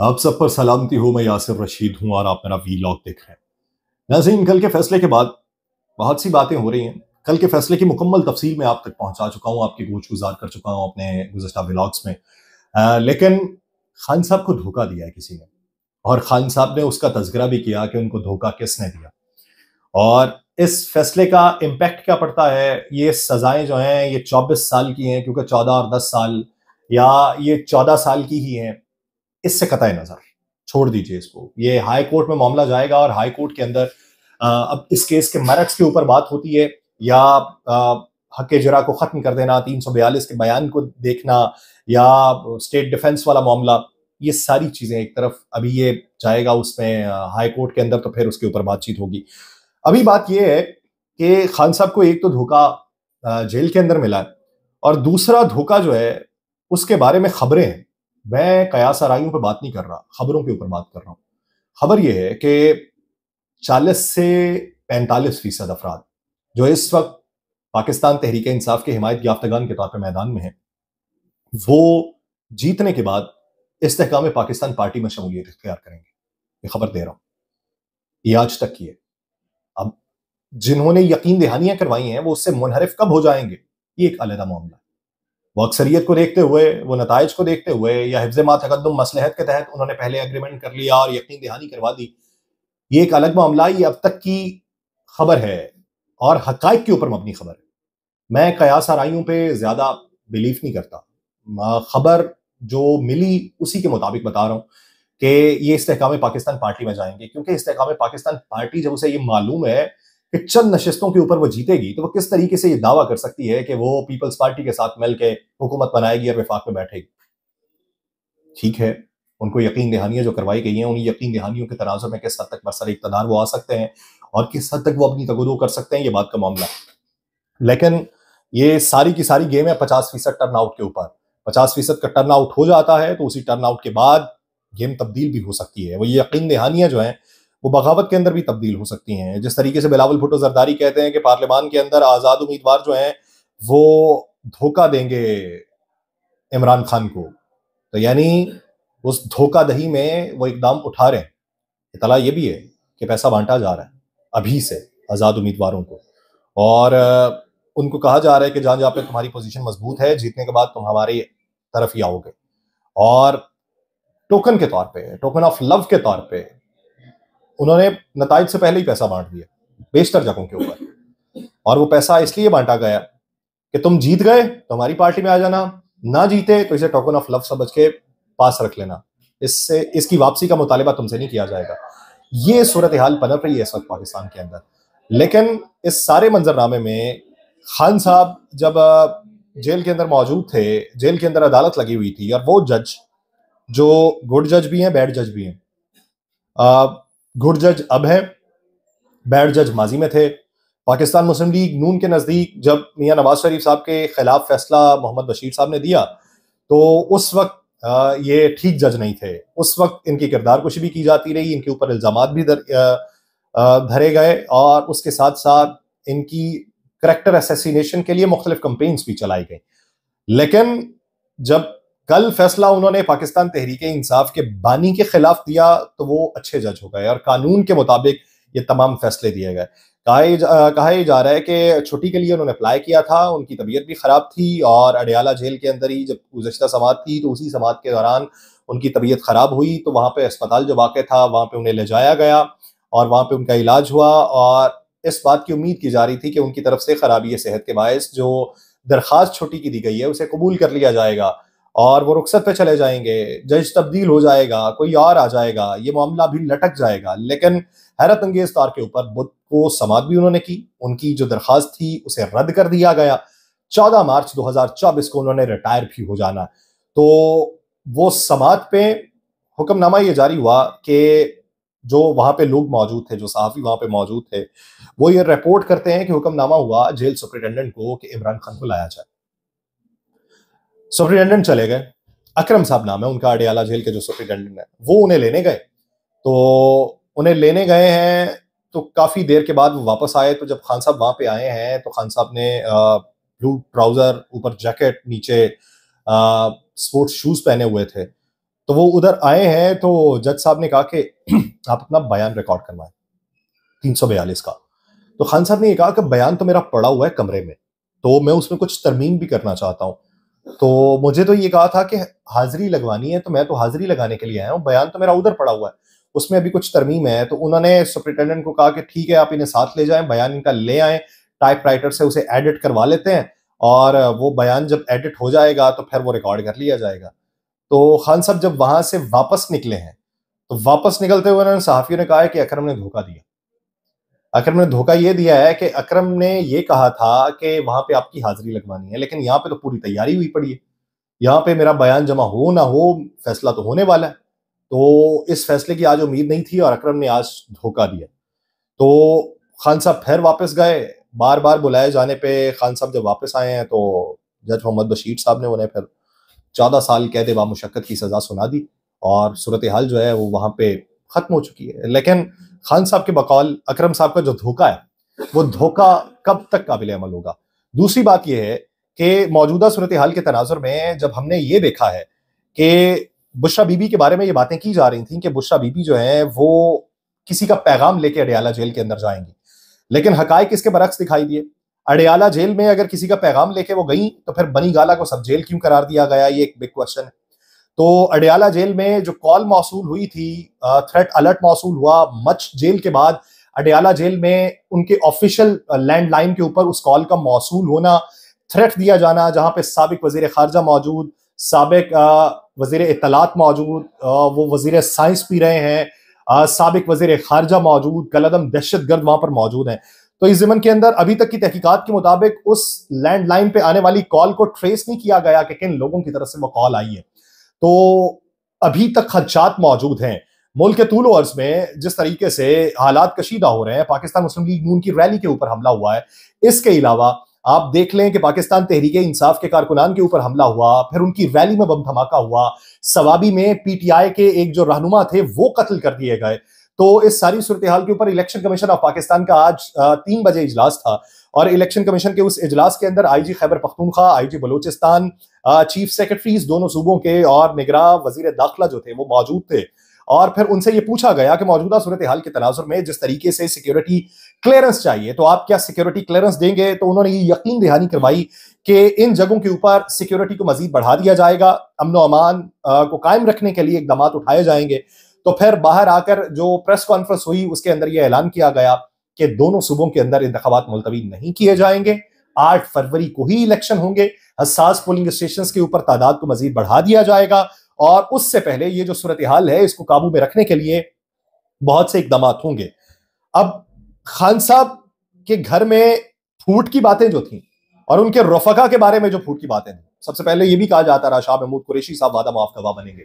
आप सब पर सलामती हो मैं यासिर रशीद हूँ और आप मेरा वी लॉग देख रहे हैं। नाजीन कल के फैसले के बाद बहुत सी बातें हो रही हैं। कल के फैसले की मुकम्मल तफसील में आप तक पहुँचा चुका हूँ आपकी गोच गुजार कर चुका हूँ अपने गुजशत व्लॉग्स में। आ, लेकिन खान साहब को धोखा दिया है किसी ने और खान साहब ने उसका तस्करा भी किया कि उनको धोखा किसने दिया। और इस फैसले का इम्पैक्ट क्या पड़ता है? ये सजाएँ जो हैं ये 24 साल की हैं क्योंकि 14 और 10 साल या ये 14 साल की ही हैं। इससे कतः नज़र, छोड़ दीजिए इसको। ये हाई कोर्ट में मामला जाएगा और हाई कोर्ट के अंदर अब इस केस के मेरिट्स के ऊपर बात होती है, या हक जरा को खत्म कर देना, तीन सौ बयालीस के बयान को देखना, या स्टेट डिफेंस वाला मामला, ये सारी चीज़ें एक तरफ़, अभी ये जाएगा उसमें हाई कोर्ट के अंदर तो फिर उसके ऊपर बातचीत होगी। अभी बात यह है कि खान साहब को एक तो धोखा जेल के अंदर मिला है, और दूसरा धोखा जो है, उसके बारे में खबरें हैं। मैं कयास आराइयों पर बात नहीं कर रहा, खबरों के ऊपर बात कर रहा हूँ। खबर यह है कि 40 से 45 फ़ीसद अफराद, जो इस वक्त पाकिस्तान तहरीक इंसाफ के हिमायत याफ्तगान के तौर पर मैदान में है, वो जीतने के बाद इस्तेकाम पाकिस्तान पार्टी में शमूलियत इख्तियार करेंगे। ये खबर दे रहा हूँ। ये आज तक की है। अब जिन्होंने यकीन दहानियाँ करवाई हैं, वो उससे मुनहरफ कब हो जाएँगे, ये एक अलहदा मामला वो अक्सरियत को देखते हुए, वो नतज को देखते हुए या हिफ्ज मातकदम मसलहत के तहत उन्होंने पहले अग्रीमेंट कर लिया और यकीन दहानी करवा दी। ये एक अलग मामला, ये अब तक की खबर है और हक के ऊपर मबनी खबर है। मैं कयास आराइयों पर ज़्यादा बिलीव नहीं करता। खबर जो मिली उसी के मुताबिक बता रहा हूँ कि ये इस्तेकाम पाकिस्तान पार्टी में जाएँगे, क्योंकि इस्तेकाम पाकिस्तान पार्टी जब उसे ये मालूम है कि चंद नशस्तों के ऊपर वो जीतेगी तो वो किस तरीके से ये दावा कर सकती है कि वो पीपल्स पार्टी के साथ मिलकर हुकूमत बनाएगी और विफाक में बैठेगी? ठीक है, उनको यकीन दहानियाँ जो करवाई गई हैं उन यकीन दहानियों के तनाजर में किस हद तक बरसर इकतदार वो आ सकते हैं और किस हद तक वो अपनी तगदो कर सकते हैं, ये बात का मामला लेकिन ये सारी की सारी गेम है पचास फ़ीसद टर्न आउट के ऊपर। पचास फ़ीसद का टर्न आउट हो जाता है तो उसी टर्न आउट के बाद गेम तब्दील भी हो सकती है। वो ये यकीन दहानियाँ जो हैं वो बगावत के अंदर भी तब्दील हो सकती हैं। जिस तरीके से बिलावल भुट्टो जरदारी कहते हैं कि पार्लियामान के अंदर आज़ाद उम्मीदवार जो हैं, वो धोखा देंगे इमरान खान को। तो यानी उस धोखा दही में वो इकदाम उठा रहे हैं। इतला ये भी है कि पैसा बांटा जा रहा है अभी से आज़ाद उम्मीदवारों को। और उनको कहा जा रहा है कि जहाँ जहाँ पे तुम्हारी पोजीशन मज़बूत है, जीतने के बाद तुम हमारी तरफ़ ही आओगे। और टोकन के तौर पे, टोकन ऑफ़ लव के तौर पे उन्होंने नतज से पहले ही पैसा बांट दिया, बेशतर जगहों के ऊपर। और वो पैसा इसलिए बांटा गया कि तुम जीत गए तो हमारी पार्टी में आ जाना, ना जीते तो इसे टोकन ऑफ़ लव समझ के पास रख लेना। इससे, इसकी वापसी का मुतालबा तुमसे नहीं किया जाएगा। ये सूरत हाल पनप रही है इस वक्त पाकिस्तान के अंदर। लेकिन इस सारे मंजरनामे में खान साहब जब जेल के अंदर मौजूद थे, जेल के अंदर अदालत लगी हुई थी और वो जज, जो गुड जज भी हैं बैड जज भी हैं गुड जज अब है बैड जज माजी में थे। पाकिस्तान मुस्लिम लीग नून के नज़दीक जब मियाँ नवाज़ शरीफ साहब के खिलाफ फैसला मोहम्मद बशीर साहब ने दिया तो उस वक्त ये ठीक जज नहीं थे। उस वक्त इनकी किरदार कुछ भी की जाती रही इनके ऊपर इल्ज़ाम भी दर, धरे गए और उसके साथ साथ इनकी करेक्टर असैसिनेशन के लिए मुख्तलिफ़ कंपेन्स भी चलाई गई। लेकिन जब कल फैसला उन्होंने पाकिस्तान तहरीक इंसाफ के बानी के खिलाफ दिया तो वो अच्छे जज हो गए और कानून के मुताबिक ये तमाम फैसले दिए गए। कहा कहा जा रहा है कि छुट्टी के लिए उन्होंने अप्लाई किया था, उनकी तबीयत भी ख़राब थी और अडयाला जेल के अंदर ही जब गुजशत समात थी तो उसी समात के दौरान उनकी तबीयत ख़राब हुई तो वहाँ पे अस्पताल जो वाक़ था, वहाँ पे उन्हें ले जाया गया और वहाँ पे उनका इलाज हुआ और इस बात की उम्मीद की जा रही थी कि उनकी तरफ़ से खराबी सेहत के बायस जो दरख्वास्त छुट्टी की दी गई है, उसे कबूल कर लिया जाएगा। और वो रुखसत पे चले जाएँगे, जज तब्दील हो जाएगा, कोई और आ जाएगा, ये मामला भी लटक जाएगा। लेकिन हैरत अंगेज तौर के ऊपर बुद्ध को समात भी उन्होंने की, उनकी जो दरख्वास्त थी उसे रद्द कर दिया गया। चौदह मार्च 2024 को उन्होंने रिटायर भी हो जाना। तो वो समात पे हुक्मनामा ये जारी हुआ कि जो वहाँ पे लोग मौजूद थे, जो सहाफ़ी वहाँ पे मौजूद थे, वो ये रिपोर्ट करते हैं कि हुक्मनामा हुआ जेल सुप्रिटेंडेंट को कि इमरान खान को लाया जाए। सुप्रिटेंडेंट चले गए। अक्रम साहब नाम है, उनका अडियाला जेल के जो सुप्रिटेंडेंट है, वो उन्हें लेने गए। तो उन्हें लेने गए हैं तो काफ़ी देर के बाद वो वापस आए तो जब खान साहब वहाँ पे आए हैं तो खान साहब ने ब्लू ट्राउज़र, ऊपर जैकेट, नीचे स्पोर्ट्स शूज़ पहने हुए थे। तो वो उधर आए हैं तो जज साहब ने कहा कि, आप अपना बयान रिकॉर्ड करवाएँ, तीन सौ बयालीस का। तो खान साहब ने ये कहा कि बयान तो मेरा पड़ा हुआ है कमरे में तो मैं उसमें कुछ तरमीम भी करना चाहता हूँ। तो मुझे तो ये कहा था कि हाजिरी लगवानी है तो मैं तो हाजिरी लगाने के लिए आया हूँ। बयान तो मेरा उधर पड़ा हुआ है। उसमें अभी कुछ तरमीम है तो उन्होंने सुप्रिटेंडेंट को कहा कि ठीक है, आप इन्हें साथ ले जाएँ, बयान इनका ले आए, टाइप राइटर से उसे एडिट करवा लेते हैं और वो बयान जब एडिट हो जाएगा तो फिर वो रिकॉर्ड कर लिया जाएगा। तो खान साहब जब वहाँ से वापस निकले हैं तो वापस निकलते हुए उन्होंने सहाफियों ने कहा कि अक्रम ने धोखा दिया। अक्रम ने धोखा ये दिया है कि अक्रम ने ये कहा था कि वहाँ पे आपकी हाजिरी लगवानी है, लेकिन यहाँ पे तो पूरी तैयारी हुई पड़ी है। यहाँ पे मेरा बयान जमा हो ना हो, फैसला तो होने वाला है। तो इस फैसले की आज उम्मीद नहीं थी और अक्रम ने आज धोखा दिया। तो खान साहब फिर वापस गए। बार बार बुलाए जाने पे खान साहब जब वापस आए हैं तो जज मोहम्मद बशीर साहब ने उन्हें फिर चौदह साल कैद बामुशक्कत की सजा सुना दी और सूरत हाल जो है वो वहाँ पे खत्म हो चुकी है। लेकिन खान साहब के बकौल, अक्रम साहब का जो धोखा है, वो धोखा कब तक काबिल अमल होगा? दूसरी बात यह है कि मौजूदा सूरत हाल के तनाजुर में जब हमने ये देखा है कि बुशरा बीबी के बारे में ये बातें की जा रही थी कि बुशरा बीबी जो है, वो किसी का पैगाम लेके अडियाला जेल के अंदर जाएँगी। लेकिन हकायक इसके बरक्स दिखाई दिए। अडियाला जेल में अगर किसी का पैगाम लेके वो गई तो फिर बनी गाला को सब जेल क्यों करार दिया गया? ये एक बिग क्वेश्चन है। तो अडयाला जेल में जो कॉल मौसू हुई थी थ्रेट अलर्ट मौसू हुआ, मच जेल के बाद अडयाला जेल में उनके ऑफिशियल लैंडलाइन के ऊपर उस कॉल का मौसू होना थ्रेट दिया जाना, जहाँ पे सबक वज़ीर खारजा मौजूद, सबक वज़ीर इतलात मौजूद वो वज़ीर साइंस भी रहे हैं सबक वज़ीर खारजा मौजूद कलदम दहशत गर्द वहाँ पर मौजूद हैं। तो इस जमन के अंदर अभी तक की तहकीकत के मुताबिक उस लैंडलाइन पे आने वाली कॉल को ट्रेस नहीं किया गया कि किन लोगों की तरफ़ से वो कॉल आई है। तो अभी तक खदशात मौजूद हैं। मुल्क के तूल अर्ज़ में जिस तरीके से हालात कशीदा हो रहे हैं, पाकिस्तान मुस्लिम लीग नून की रैली के ऊपर हमला हुआ है। इसके अलावा आप देख लें कि पाकिस्तान तहरीक इंसाफ के कारकुनान के ऊपर हमला हुआ, फिर उनकी रैली में बम धमाका हुआ। सवाबी में पीटीआई के एक जो रहनुमा थे, वो कत्ल कर दिए गए। तो इस सारी सूरत हाल के ऊपर इलेक्शन कमीशन ऑफ़ पाकिस्तान का आज तीन बजे इजलास था। और इलेक्शन कमीशन के उस इजलास के अंदर IG Khyber Pakhtunkhwa IG Balochistan chief secretaries दोनों सूबों के और निगरा वज़ीर दाखिला जो थे वो मौजूद थे। और फिर उनसे ये पूछा गया कि मौजूदा सूरत हाल के तनाजुर में जिस तरीके से सिक्योरिटी क्लियरेंस चाहिए तो आप क्या सिक्योरिटी क्लियरेंस देंगे? तो उन्होंने ये यकीन दहानी करवाई कि इन जगहों के ऊपर सिक्योरिटी को मजीद बढ़ा दिया जाएगा, अमन अमान को कायम रखने के लिए इकदाम उठाए जाएँगे। तो फिर बाहर आकर जो प्रेस कॉन्फ्रेंस हुई, उसके अंदर यह ऐलान किया गया। कि दोनों सूबों के अंदर इंतबात मुलतवी नहीं किए जाएँगे। आठ फरवरी को ही इलेक्शन होंगे। हसास पोलिंग स्टेशन के ऊपर तादाद को मजीद बढ़ा दिया जाएगा और उससे पहले ये जो सूरत हाल है, इसको काबू में रखने के लिए बहुत से इकदाम होंगे। अब खान साहब के घर में फूट की बातें जो थी और उनके रफका के बारे में जो फूट की बातें थी, सबसे पहले यह भी कहा जाता रहा, शाह महमूद कुरेशी साहब वादा माफ़ गवाह बनेंगे।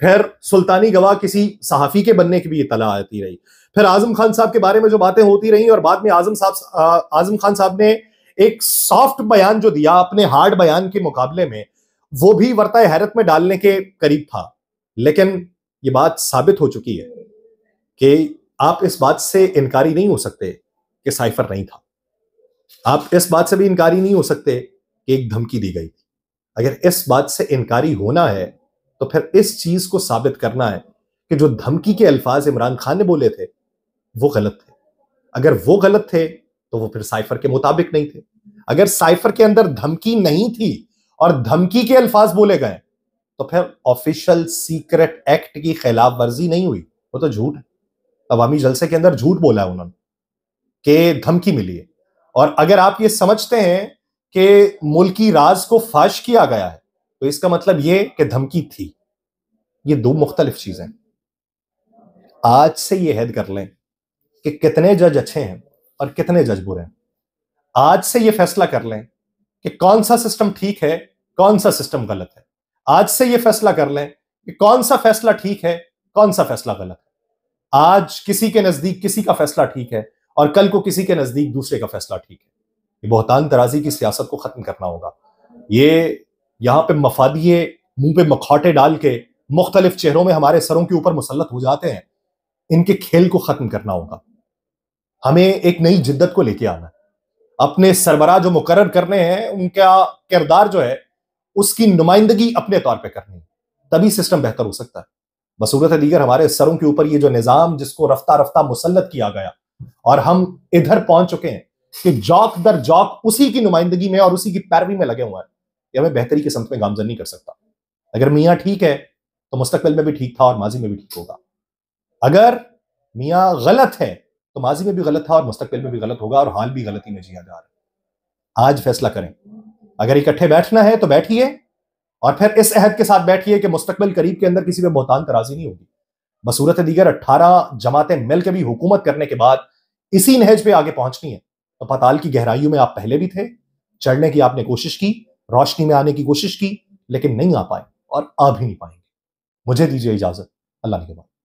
फिर सुल्तानी गवाह किसी सहाफी के बनने की भी इतला आती रही। फिर आज़म खान साहब के बारे में जो बातें होती रही और बाद में आज़म साहब आज़म खान साहब ने एक सॉफ्ट बयान जो दिया अपने हार्ड बयान के मुकाबले में, वो भी वर्ता हैरत में डालने के करीब था। लेकिन ये बात साबित हो चुकी है कि आप इस बात से इनकारी नहीं हो सकते कि साइफर नहीं था। आप इस बात से भी इनकारी नहीं हो सकते कि एक धमकी दी गई थी। अगर इस बात से इनकारी होना है तो फिर इस चीज़ को साबित करना है कि जो धमकी के अल्फाज इमरान खान ने बोले थे वो गलत थे। अगर वो गलत थे तो वो फिर साइफर के मुताबिक नहीं थे। अगर साइफर के अंदर धमकी नहीं थी और धमकी के अल्फाज बोले गए तो फिर ऑफिशियल सीक्रेट एक्ट की खिलाफ वर्जी नहीं हुई। वो तो झूठ है। अवामी जलसे के अंदर झूठ बोला है उन्होंने कि धमकी मिली है। और अगर आप ये समझते हैं कि मुल्की राज को फाश किया गया है तो इसका मतलब ये कि धमकी थी। ये दो मुख्तलिफ़ चीज़ें आज से ये हैद कर लें। कि कितने जज अच्छे हैं और कितने जज बुरे हैं। आज से ये फैसला कर लें कि कौन सा सिस्टम ठीक है, कौन सा सिस्टम गलत है। आज से ये फैसला कर लें कि कौन सा फैसला ठीक है, कौन सा फैसला गलत है। आज किसी के नज़दीक किसी का फैसला ठीक है और कल को किसी के नज़दीक दूसरे का फैसला ठीक है। ये बहुतान तराजी की सियासत को खत्म करना होगा। ये यहाँ पे मफादिये मुँह पे मखौटे डाल के मुख्तलिफ़ चेहरों में हमारे सरों के ऊपर मुसलत हो जाते हैं। इनके खेल को खत्म करना होगा। हमें एक नई जिद्दत को लेके आना अपने सरबरा जो मुकर करने हैं, उनका किरदार जो है, उसकी नुमाइंदगी अपने तौर पर करनी तभी सिस्टम बेहतर हो सकता है। बसूरत है दीगर हमारे सरों के ऊपर ये जो निज़ाम जिसको रफ्ता रफ्ता मुसलत किया गया, और हम इधर पहुँच चुके हैं कि जौक दर जौक उसी की नुमाइंदगी में और उसी की पैरवी में लगे हुए हैं, ये हमें बेहतरी की समत में गामजन नहीं कर सकता। अगर मियाँ ठीक है तो मुस्तकबिल में भी ठीक था और माजी में भी ठीक होगा। अगर मियाँ गलत है तो माजी में भी गलत था और मुस्तकबिल में भी गलत होगा और हाल भी गलती में जिया जा रहा है। आज फैसला करें। अगर इकट्ठे बैठना है तो बैठिए और फिर इस अहद के साथ बैठिए कि मुस्तकबिल करीब के अंदर किसी पर बहुतान तराजी नहीं होगी। बसूरत दीगर अट्ठारह जमातें मिल के भी हुकूमत करने के बाद इसी नहज पे आगे पहुंचनी है। तो पताल की गहराइयों में आप पहले भी थे, चढ़ने की आपने कोशिश की, रोशनी में आने की कोशिश की, लेकिन नहीं आ पाए और आ भी नहीं पाएँगे। मुझे दीजिए इजाज़त। अल्लाह के बाद।